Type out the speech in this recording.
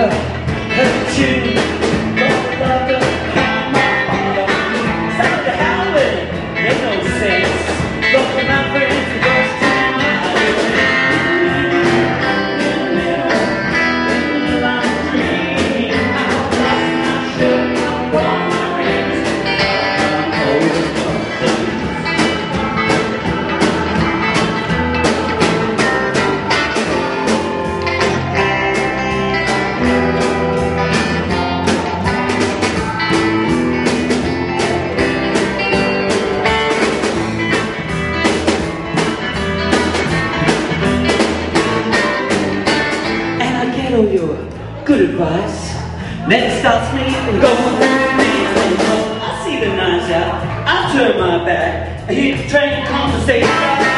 Florida. Know good advice. Never stops me through me. I see the nights out. I turn my back. I hear the train conversation.